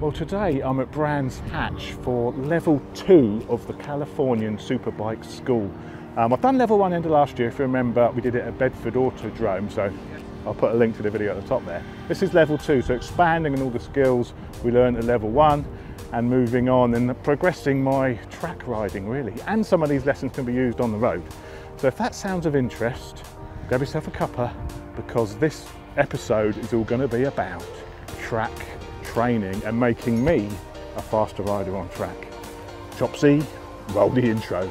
Well, today I'm at Brands Hatch for level two of the Californian Superbike School. Um, I've done level one end of last year. If you remember, we did it at Bedford Autodrome, so I'll put a link to the video at the top there. This is level two, so expanding on all the skills we learned at level one and moving on and progressing my track riding really. And some of these lessons can be used on the road. So if that sounds of interest, grab yourself a cuppa because this episode is all going to be about track training and making me a faster rider on track. Chopsy, roll the intro.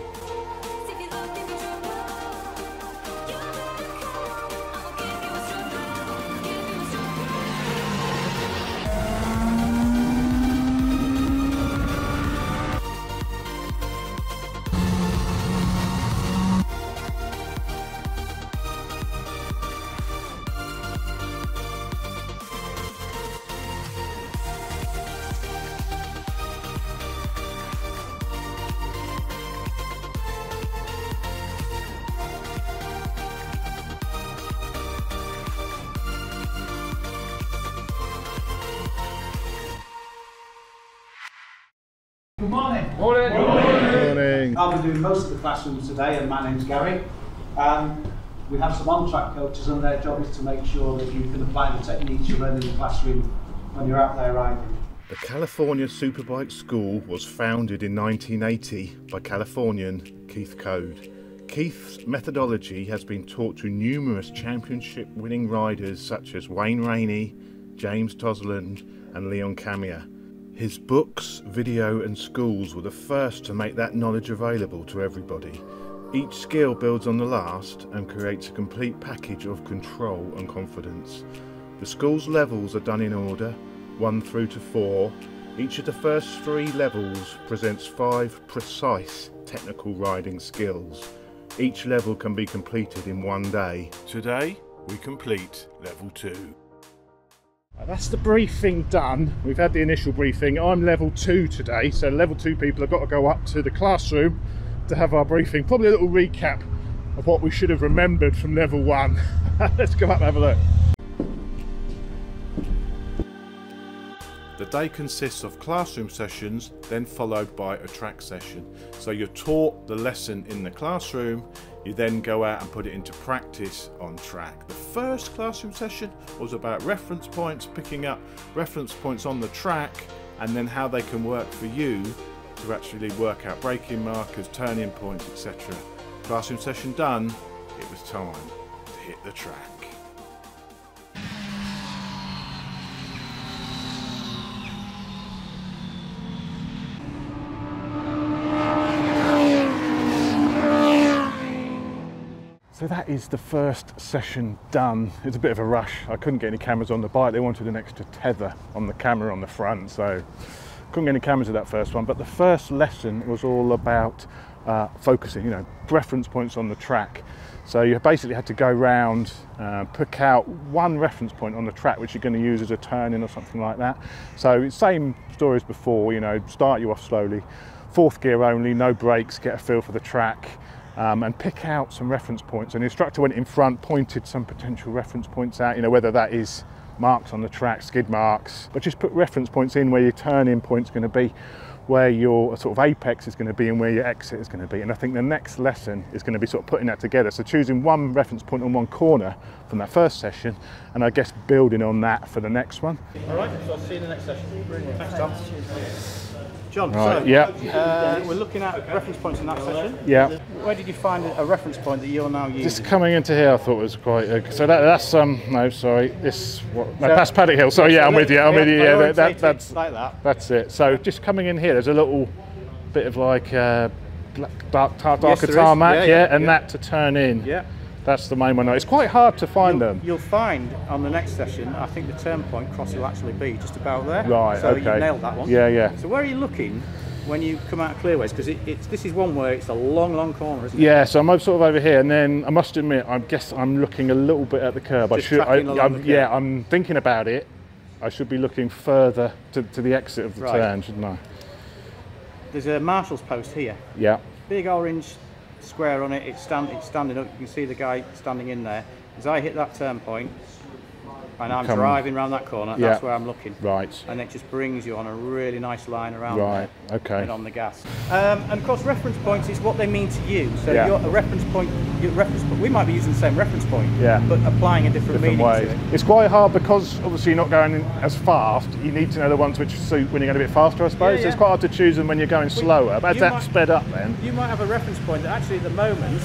Doing most of the classrooms today, and my name's Gary. Um, we have some on-track coaches, and their job is to make sure that you can apply the techniques you learn in the classroom when you're out there riding. The California Superbike School was founded in 1980 by Californian Keith Code. Keith's methodology has been taught to numerous championship winning riders such as Wayne Rainey, James Toseland, and Leon Camier. His books, video, and schools were the first to make that knowledge available to everybody. Each skill builds on the last and creates a complete package of control and confidence. The school's levels are done in order, 1 through to 4. Each of the first three levels presents five precise technical riding skills. Each level can be completed in one day. Today, we complete level 2. That's the briefing done. We've had the initial briefing. I'm level two today, so level two people have got to go up to the classroom to have our briefing. Probably a little recap of what we should have remembered from level one. Let's go up and have a look. The day consists of classroom sessions, then followed by a track session. So you're taught the lesson in the classroom, you then go out and put it into practice on track. The first classroom session was about reference points, picking up reference points on the track, and then how they can work for you to actually work out braking markers, turning points, etc. Classroom session done, it was time to hit the track. So that is the first session done. It's a bit of a rush. I couldn't get any cameras on the bike. They wanted an extra tether on the camera on the front, so couldn't get any cameras at that first one. But the first lesson was all about uh, focusing, you know, reference points on the track. So you basically had to go round, uh, pick out one reference point on the track which you're going to use as a turn-in or something like that. So same story as before, you know, start you off slowly, fourth gear only, no brakes, get a feel for the track um, and pick out some reference points. And the instructor went in front, pointed some potential reference points out, you know, whether that is marks on the track, skid marks, but just put reference points in where your turning point's going to be, where your sort of apex is going to be and where your exit is going to be. And I think the next lesson is going to be sort of putting that together. So choosing one reference point on one corner from that first session, and I guess building on that for the next one. All right, so I'll see you in the next session. Thanks, Tom. John, Right, so yeah. uh, we're looking at reference points in that session. Yeah. Where did you find a reference point that you're now using? Just coming into here, I thought was quite. Uh, so that, that's um no, sorry, this what, no, that's Paddock Hill. Sorry, yeah, I'm with you. I'm with you. Yeah, that, that, that's like that. that's it. So just coming in here, there's a little bit of like uh, black, dark, tar, darker is. tarmac, Yeah, yeah, yeah, and that to turn in. Yeah. That's the main one. It's quite hard to find You'll, them. you'll find on the next session, I think the turn point cross will actually be just about there. Right, So okay. you nailed that one. Yeah, yeah. So where are you looking when you come out of Clearways? Because it, it's this is one where it's a long, long corner, isn't it? Yeah, so I'm sort of over here, and then I must admit, I guess I'm looking a little bit at the curb. I should, I, along I'm- the curb. yeah, I'm thinking about it. I should be looking further to, to the exit of the Right. turn, shouldn't I? There's a marshal's post here. Yeah. Big orange square on it. It's stand, it's standing up. You can see the guy standing in there. As I hit that turn point, and I'm come- driving around that corner, Yeah. that's where I'm looking. Right. And it just brings you on a really nice line around Right, there okay. and on the gas. Um, and of course, reference points is what they mean to you. So Yeah. a reference point, reference point, we might be using the same reference point, Yeah. but applying a different, different meaning ways. to it. It's quite hard because obviously you're not going as fast. You need to know the ones which suit when you're going a bit faster, I suppose. Yeah, So it's quite hard to choose them when you're going slower. But as you that might- sped up then, You might have a reference point that actually at the moment,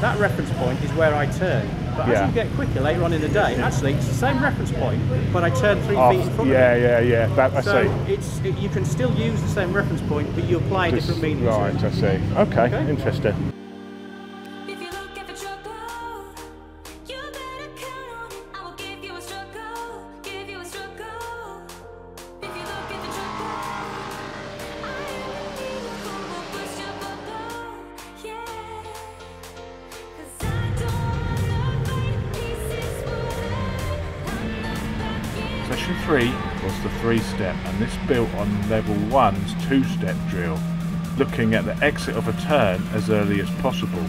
that reference point is where I turn. But Yeah. as you get quicker later on in the day, actually it's the same reference point, but I turn three feet in front yeah, of it. yeah, yeah. That I So see. it's it, you can still use the same reference point, but you apply a different meaning right, I see. Okay, Okay. interesting. Three was the three step, and this built on level one's two step drill, looking at the exit of a turn as early as possible.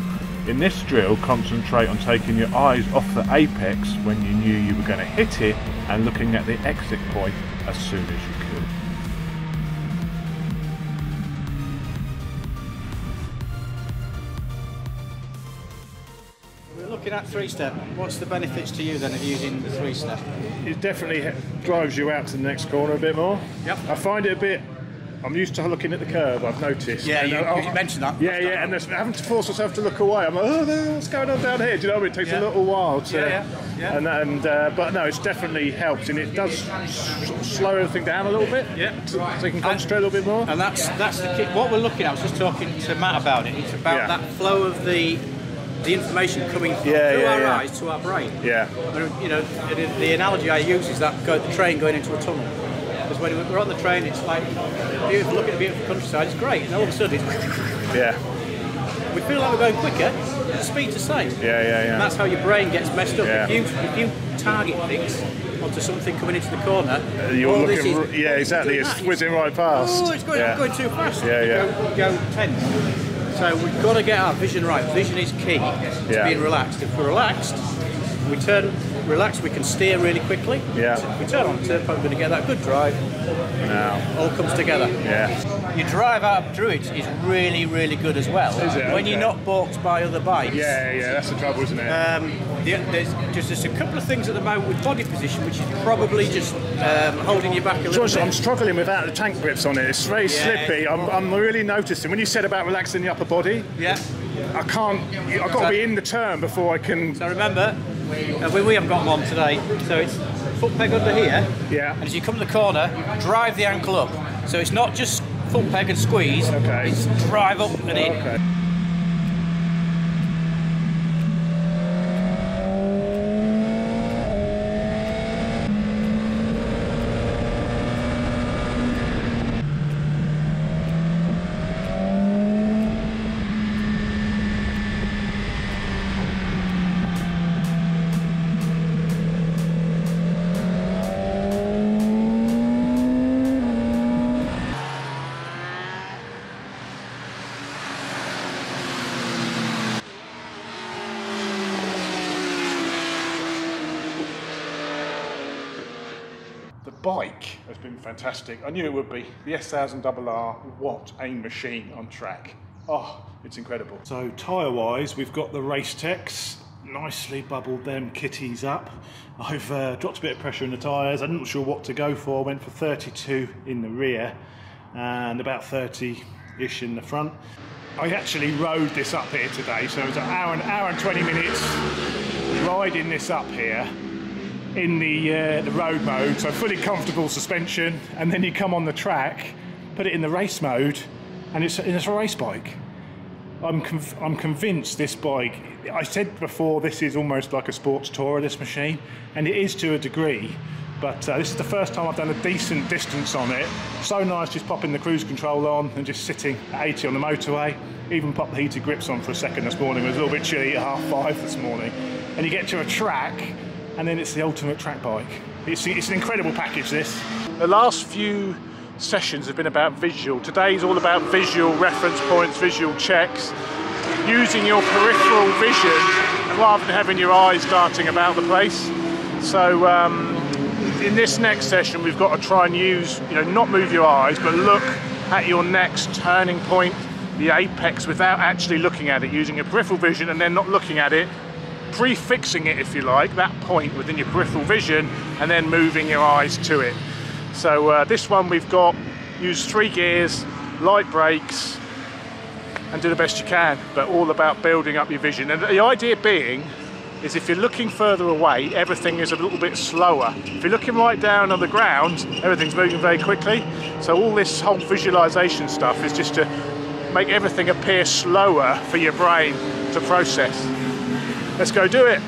In this drill, concentrate on taking your eyes off the apex when you knew you were going to hit it and looking at the exit point as soon as you could. Looking at three step. What's the benefits to you then of using the three step? It definitely drives you out to the next corner a bit more. Yep. I find it a bit. I'm used to looking at the curve. I've noticed. Yeah, And you- I- you mentioned that. Yeah, yeah, and there's- having to force myself to look away. I'm like, oh, what's going on down here? Do you know? what I mean? It takes Yeah. a little while to. Yeah, yeah, yeah. And and uh, but no, it's definitely helps, and it does sort of slow everything down a little bit. Yeah. So, so you can concentrate a little bit more. And that's that's the key. What we're looking at. I was just talking to Matt about it. It's about Yeah. that flow of the the information coming Yeah, through yeah, our yeah. eyes to our brain. Yeah. And, You know, the, the analogy I use is that go, the train going into a tunnel. Because when we're on the train, it's like beautiful, looking at the beautiful countryside. It's great, and all of a sudden, it's, Yeah. we feel like we're going quicker. The speed's the same. Yeah, yeah, yeah. And that's how your brain gets messed up. Yeah. If you if you target things onto something coming into the corner, uh, You're all this looking. is- yeah, all this is exactly. It's whizzing right past. Oh, it's going, yeah. I'm going too fast. Yeah, yeah. Go, go tense. So we've got to get our vision right. Vision is key to Yeah. being relaxed. If we're relaxed, we turn relaxed, we can steer really quickly. Yeah. So if we turn on the turn point, we're going to get that good drive. Now. All comes together. Yeah. Your drive out of Druids is really, really good as well. Is it? When you're not balked by other bikes. Yeah, yeah. That's the trouble, isn't it? Um, the, there's just there's a couple of things at the moment with body position, which is probably just um, holding you back a little George, I'm struggling without the tank grips on it. It's very Yeah. slippy. I'm, I'm really noticing when you said about relaxing the upper body. Yeah. I can't. I've got to be in the turn before I can. So remember, uh, we, we haven't got one today, so it's foot peg under here. Yeah. And as you come to the corner, drive the ankle up. So it's not just foot peg and squeeze. Okay. It's drive up and in. Okay. Bike has been fantastic. I knew it would be. The S1000RR, what a machine on track. Oh, it's incredible. So tyre wise, we've got the Racetecs. Nicely bubbled them kitties up. I've uh, dropped a bit of pressure in the tyres. I'm not sure what to go for. Went for 32 in the rear and about 30-ish in the front. I actually rode this up here today, so it was an hour, an hour and 20 minutes riding this up here in the uh, the road mode, so fully comfortable suspension, and then you come on the track, put it in the race mode, and it's, and it's a race bike. I'm conv- I'm convinced this bike. I said before this is almost like a sports tourer. This machine, and it is to a degree. But uh, this is the first time I've done a decent distance on it. So nice just popping the cruise control on and just sitting at 80 on the motorway. Even popped the heated grips on for a second this morning. It was a little bit chilly at half five this morning. And you get to a track, and then it's the ultimate track bike. It's, it's an incredible package, this. The last few sessions have been about visual. Today's all about visual reference points, visual checks, using your peripheral vision rather than having your eyes darting about the place. So um, in this next session, we've got to try and use, you know, not move your eyes, but look at your next turning point, the apex, without actually looking at it, using your peripheral vision and then not looking at it, prefixing it, if you like, that point within your peripheral vision, and then moving your eyes to it. So uh, this one we've got, use three gears, light brakes, and do the best you can, but all about building up your vision. And the idea being is if you're looking further away, everything is a little bit slower. If you're looking right down on the ground, everything's moving very quickly. So all this whole visualization stuff is just to make everything appear slower for your brain to process. Let's go do it.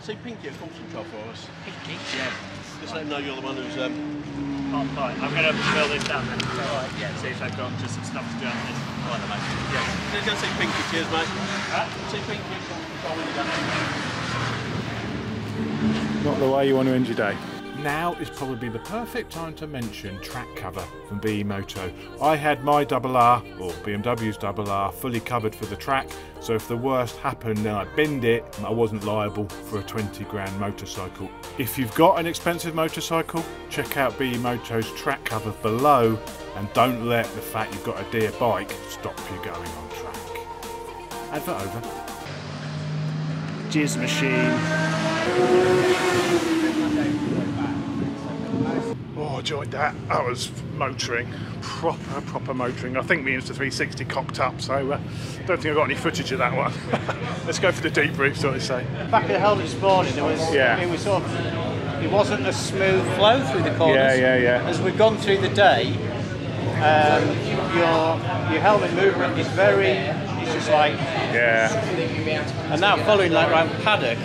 Can you and see Pinky at Coulson Control for us? Pinky? Yeah. Just let him know you're the one who's. Um, Oh, fine. I'm going to fill this down then. Alright, yeah, see if I've got just some stuff to do on this. All right, mate. yeah. Can you go and see Pinky? Cheers, mate. See Pinky at Coulson Control when you're done. Not the way you want to end your day. Now is probably the perfect time to mention track cover from BeMoto. I had my double R, or BMW's double R, fully covered for the track, so if the worst happened then I binned it I wasn't liable for a 20 grand motorcycle. If you've got an expensive motorcycle, check out BeMoto's track cover below and don't let the fact you've got a dear bike stop you going on track. Advert over. Jizz machine. I that. That was motoring, proper, proper motoring. I think the Insta360 cocked up, so uh, don't think I've got any footage of that one. Let's go for the deep debrief, so to say. Back at the Held this morning, there was Yeah. it was sort of it wasn't a smooth flow through the corners. Yeah, yeah, yeah. As we've gone through the day, um, your your helmet movement is very it's just like Yeah, and now following like around paddock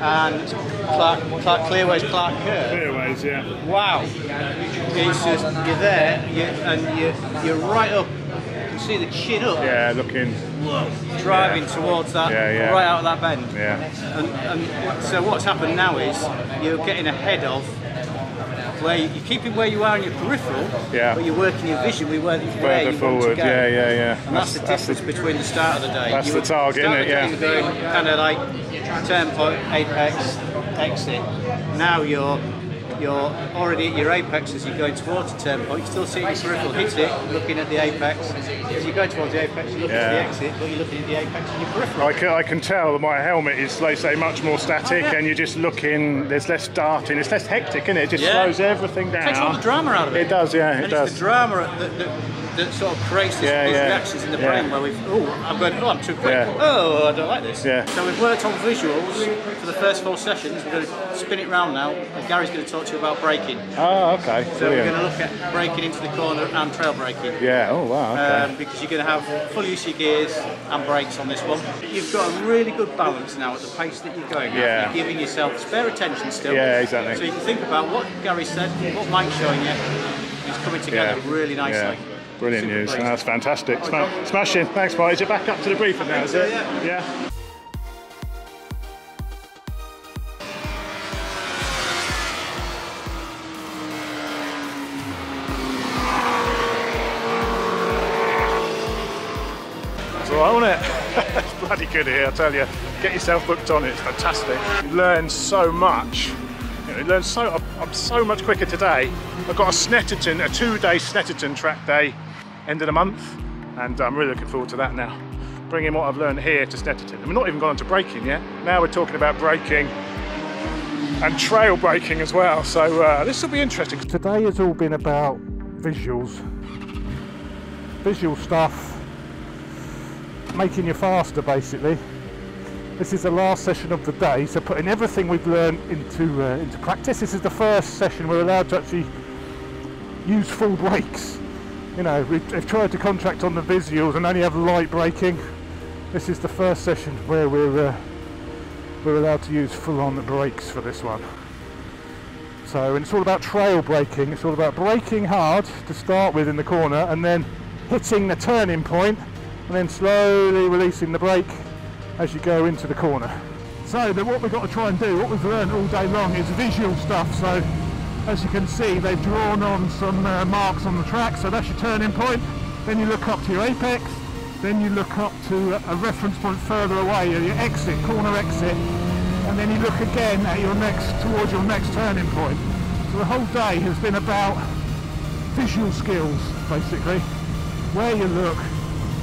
and Clark, Clark Clearways Clark Kerr. clearways, yeah. Wow, it's just you're there you, and you you're right up. You can see the chin up, Yeah, looking, driving Yeah. towards that Yeah, yeah. right out of that bend. yeah. And, and so what's happened now is you're getting ahead of where you, you're keeping where you are in your peripheral, Yeah. but you're working your vision with where, where Further you want to forward, go. yeah, yeah, yeah. And that's, the difference between the start of the day. that's You the target, start of innit? the day Yeah. you were going kind of like turn point, apex, exit. Now you're you're already at your apex as you're going towards the turn point. You still see your peripheral hit it, looking at the apex. As you go towards the apex, you look at the Yeah. exit, but you're looking at the apex in your peripheral. I can, I can tell that my helmet is, like say, much more static, oh, and you're just looking. There's less darting. It's less hectic, isn't it? It just Yeah. slows everything down. takes all the drama out of it. It does, yeah, and it it's does. the drama that, that, that sort of creates this, Yeah, these yeah, reactions in the brain where we've, oh, I'm going, oh, I'm too quick. Oh, I don't like this. Yeah. So we've worked on visuals for the first four sessions. We're going to spin it round now. And Gary's going to talk to you about braking. Oh, okay. So we're going to look at braking into the corner and trail braking. Yeah. Oh, wow. Okay. Um, because you're going to have full use of your gears and brakes on this one. You've got a really good balance now at the pace that you're going at. Yeah. You're giving yourself spare attention still. Yeah, exactly. So you can think about what Gary said, what Mike's showing you. It's coming together Yeah. really nicely. Yeah. Brilliant Super news. That's fantastic. Oh, Sma- smashing. Thanks, Mike. Is it back up to the briefing now? Is it? Yeah. It's all right, isn't it? it's bloody good here, I tell you. Get yourself booked on it, it's fantastic. You learn so much You know, you learn so. I'm, I'm so much quicker today. I've got a Snetterton, a two-day Snetterton track day, end of the month, and I'm really looking forward to that now. Bringing what I've learned here to Snetterton. And we're not even gone on to braking yet. Now we're talking about braking and trail braking as well. So uh, this will be interesting. Today has all been about visuals, visual stuff, making you faster basically. This is the last session of the day, so putting everything we've learned into uh, into practice. This is the first session we're allowed to actually use full brakes. You know, we've, tried to contract on the visuals and only have light braking. This is the first session where we're uh, we're allowed to use full-on brakes for this one. So, and it's all about trail braking. It's all about braking hard to start with in the corner, and then hitting the turning point, and then slowly releasing the brake as you go into the corner. So, then what we've got to try and do, what we've learned all day long, is visual stuff. So, as you can see, they've drawn on some uh, marks on the track. So that's your turning point. Then you look up to your apex. Then you look up to a reference point further away, your exit, corner exit, and then you look again at your next, towards your next turning point. So the whole day has been about visual skills, basically. Where you look,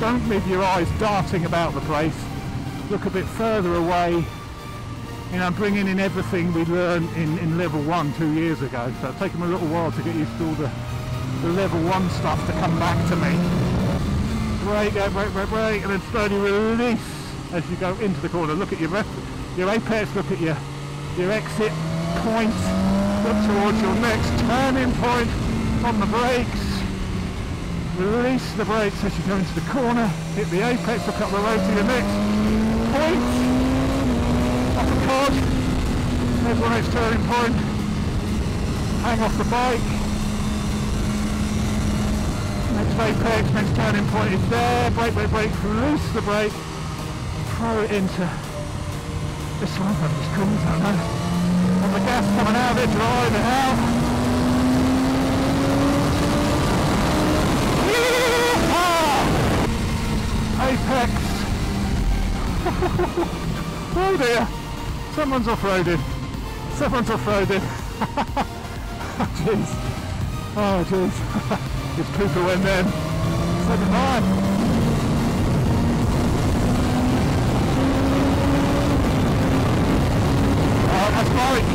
don't leave your eyes darting about the place. Look a bit further away. You know, bringing in everything we learned in, in level one two years ago. So it's taken a little while to get used to all the, the level one stuff to come back to me brake, go brake, brake, brake, and then slowly release as you go into the corner. Look at your your apex, look at your your exit point, look towards your next turning point on the brakes. Release the brakes as you go into the corner, hit the apex, look up the road to your next point. Up the cod, there's the next turning point. Hang off the bike. Next apex, next turning point is there. Brake, brake, brake, release the brake. Throw it into this one, what it's called, I don't know. And the gas coming out of it, drive it out. Yeehaw! Apex. oh dear. Someone's off-roading. Someone's off-roading. jeez. Oh jeez. It's Cooper went then. So. Oh, Mike.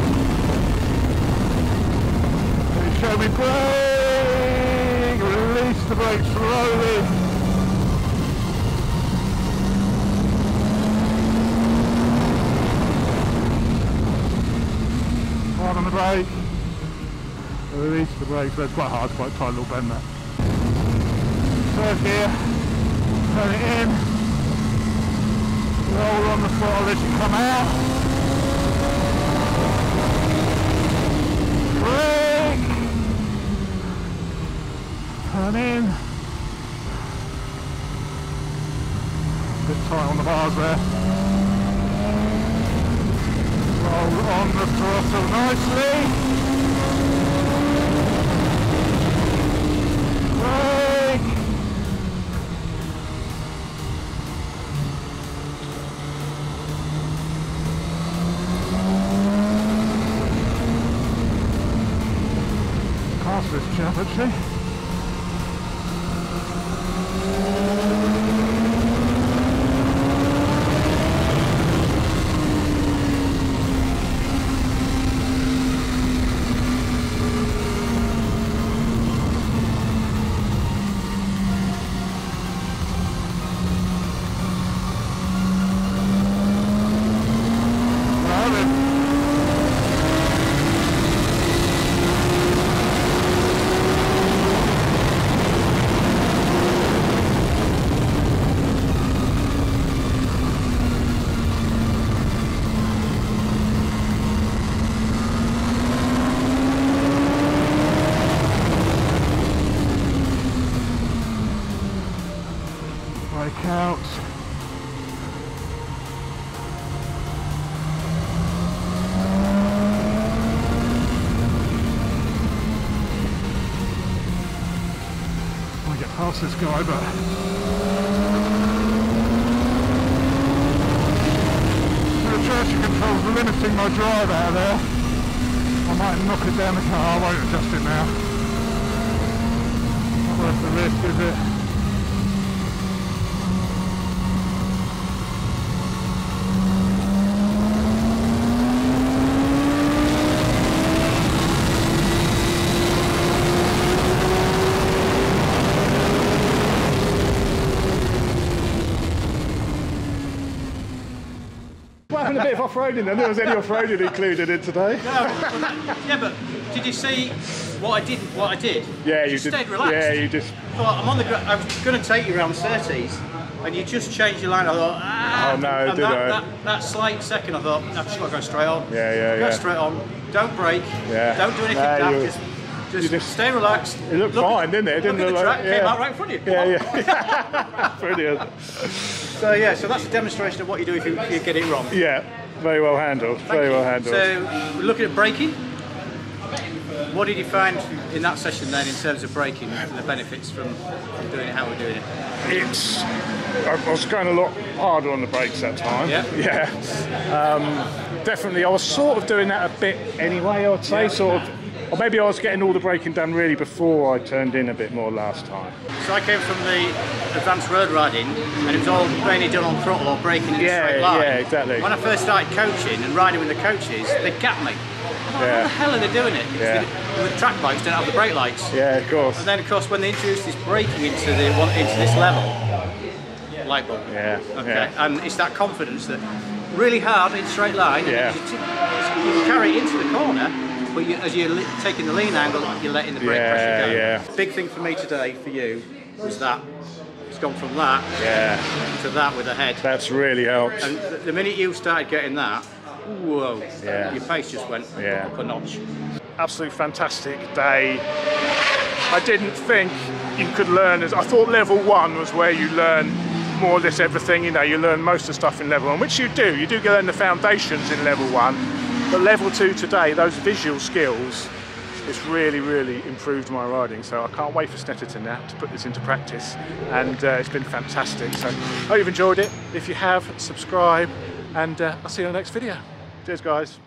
They show me brake. Release the brake slowly. Hard on the brake. Brakes. Quite hard, quite tight little bend there. Third gear. Turn it in. Roll on the throttle as you come out. Brake. Turn in. Bit tight on the bars there. Roll on the throttle nicely. Past this chap actually. Well then. Brake out. I get past this guy, but the traction controls limiting my drive out there. I might knock it down the car, I won't adjust it now. Not worth the risk, is it? Off-roading then. There was any off-roading included in today. Yeah, but did you see what I did? What I did? Yeah, you just did. stayed relaxed. Yeah, you just. thought I'm on the. I was going to take you around Surtees, and you just changed your line. I thought, ah. Oh, no, and did that, I? That, that slight second, I thought, I've just got to go straight on. Yeah, yeah, Go yeah. straight on. Don't brake. Yeah. Don't do anything No, daft. Just, just, stay relaxed. It looked Look at- fine, didn't it? It didn't look at look the like- track. Came out right in front of you. Yeah, yeah. Brilliant. So yeah, so that's a demonstration of what you do if you, if you get it wrong. Yeah, very well handled. Very well handled. So we're looking at braking. What did you find in that session then in terms of braking and the benefits from, from doing it how we're doing it? it's I was going a lot harder on the brakes that time. Yeah. Yeah. Um, definitely, I was sort of doing that a bit anyway. I would say, sort of, or maybe I was getting all the braking done really before I turned in a bit more last time. So I came from the advanced road riding and it was all mainly done on throttle or braking in Yeah, a straight line. yeah, exactly. When I first started coaching and riding with the coaches, they gapped me. Like, Yeah. How the hell are they doing it? Yeah. they- the track bikes don't have the brake lights. Yeah, of course. And then of course when they introduced this braking into the one into this level, light bulb. Yeah, Okay. yeah. And it's that confidence that really hard in straight line. Yeah. You, you carry it into the corner, but you, as you're taking the lean angle, you're letting the brake Yeah, pressure go. yeah. Big thing for me today, for you, was that it's gone from that Yeah, to that with the head. that's really helped. And the, the minute you started getting that, whoa, Yeah. your pace just went Yeah. up a notch. absolutely fantastic day. I didn't think you could learn as I thought level one was where you learn more or less everything, you know, you learn most of the stuff in level one, which you do. You do learn the foundations in level one. But level two today, those visual skills, it's really, really improved my riding. So I can't wait for Snetterton now to put this into practice. And uh, it's been fantastic. So I hope you've enjoyed it. If you have, subscribe and uh, I'll see you in the next video. Cheers guys.